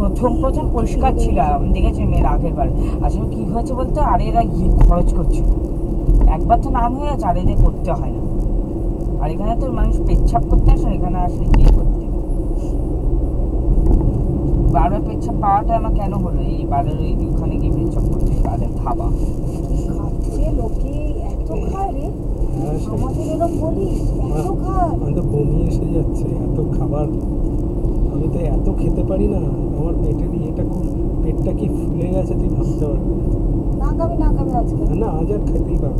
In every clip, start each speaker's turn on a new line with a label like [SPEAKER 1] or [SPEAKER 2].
[SPEAKER 1] প্রথম প্রথম পরিষ্কার ছিল আমি দেখেছি মেয়ের আগের বার। আসলে কি হয়েছে বলতে? আর এরা গিয়ে খরচ করছিল একবার তো নাম হয়ে গেছে আর এদের করতে হয় না। আর এখানে তো মানুষ পেচ্ছাপ করতে আসে এখানে আসলে গিয়ে করতে? বারবার পেচ্ছাপ পাওয়াটা আমার কেন হলো? এই বারের ওই ওখানে গিয়ে পেচ্ছাপ করতে বারের খাবা
[SPEAKER 2] খাচ্ছে লোকে এত খায় রে।
[SPEAKER 3] হ্যাঁ,
[SPEAKER 2] আমাদের এরকম বলিস এত খায়।
[SPEAKER 3] আমার বমি এসে যাচ্ছে এত খাবার। খেতে পারি না আমার পেটের ইয়েটা খুব পেটটা কি ফুলে গেছে তুই ভাবতে পারবি না।
[SPEAKER 2] না খাবি না খাবি আজকে।
[SPEAKER 3] না আজ আর খেতেই পারব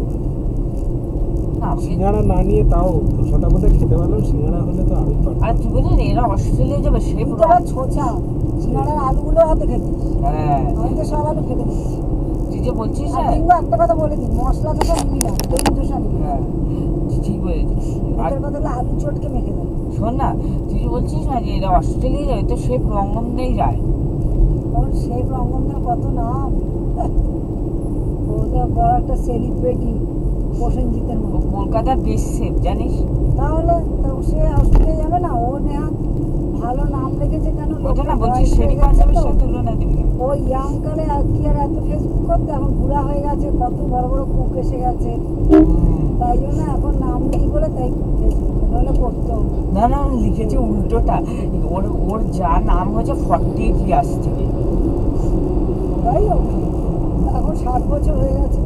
[SPEAKER 3] সিঙ্গারা না নিয়ে তাও ধোসাটা বোধহয় খেতে পারলাম সিঙ্গারা হলে তো আরোই পারতাম
[SPEAKER 1] আর তুই বলি এরা অস্ট্রেলিয়া যাবে সে
[SPEAKER 2] তুই তো আবার ছোচা। আলুগুলো হাতে খেতিস
[SPEAKER 1] হ্যাঁ।
[SPEAKER 2] আমি তো সব আলু দিচ্ছি
[SPEAKER 1] তুই যে বলছিস না
[SPEAKER 2] একটা কথা বলে দিই মশলা ধোসা নিবি না তেল ধোসা নিবি।
[SPEAKER 1] হ্যাঁ ঠিক বলেছিস। আর
[SPEAKER 2] বদলে আলু চটকে মেখে দেয়।
[SPEAKER 1] শোন না তুই বলছিস না যে এরা অস্ট্রেলিয়া যাবে তো সে রঙ্গনদেই যায়।
[SPEAKER 2] কারণ সেই রঙ্গনদের কত নাম? ওটা বড় একটা সেলিব্রিটি প্রসেনজিতের মতো।
[SPEAKER 1] কলকাতার বেশ সেফ জানিস?
[SPEAKER 2] তাহলে তো সে অস্ট্রেলিয়া যাবে না ও নেহা ভালো নাম রেখেছে কেন?
[SPEAKER 1] ওটা না
[SPEAKER 2] লোকটা
[SPEAKER 1] বলছি
[SPEAKER 2] বয়স
[SPEAKER 1] শেরি পাঞ্জাবের সাথে তুলনা দিবি?
[SPEAKER 2] ও ইয়াং কালে আর কি আর এত ফেসবুক করতে এখন বুড়া হয়ে গেছে কত বড় বড় কুক এসে গেছে। তাই জন্য এখন নাম নেই বলে তাই না।
[SPEAKER 1] না না লিখেছে উল্টোটা। ওর ওর যা নাম হয়েছে ফর্টি এইট ইয়ার্স থেকে
[SPEAKER 2] তাই এখন ষাট বছর হয়ে গেছে।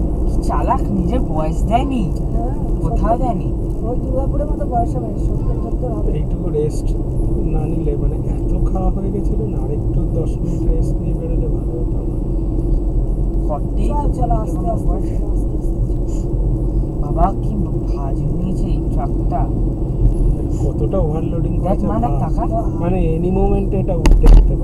[SPEAKER 1] চালাক নিজের বয়স দেয়নি।
[SPEAKER 2] হ্যাঁ
[SPEAKER 1] কোথাও দেয়নি।
[SPEAKER 2] ওই দুর্গাপুরের মতো বয়স হবে সত্তর সত্তর হবে।
[SPEAKER 3] এইটুকু রেস্ট না নিলে মানে এত খাওয়া হয়ে গেছিল না আরেকটু দশ মিনিট রেস্ট নিয়ে বেরোলে ভালো হতো
[SPEAKER 1] ফর্টি
[SPEAKER 2] চল, আস্তে আস্তে।
[SPEAKER 1] বাবা কি ভাজ নিয়েছে এই ট্রাকটা
[SPEAKER 3] কতটা ওভারলোডিং করেছে
[SPEAKER 1] মানে টাকা।
[SPEAKER 3] মানে এনি মোমেন্টে এটা উঠতে যেতে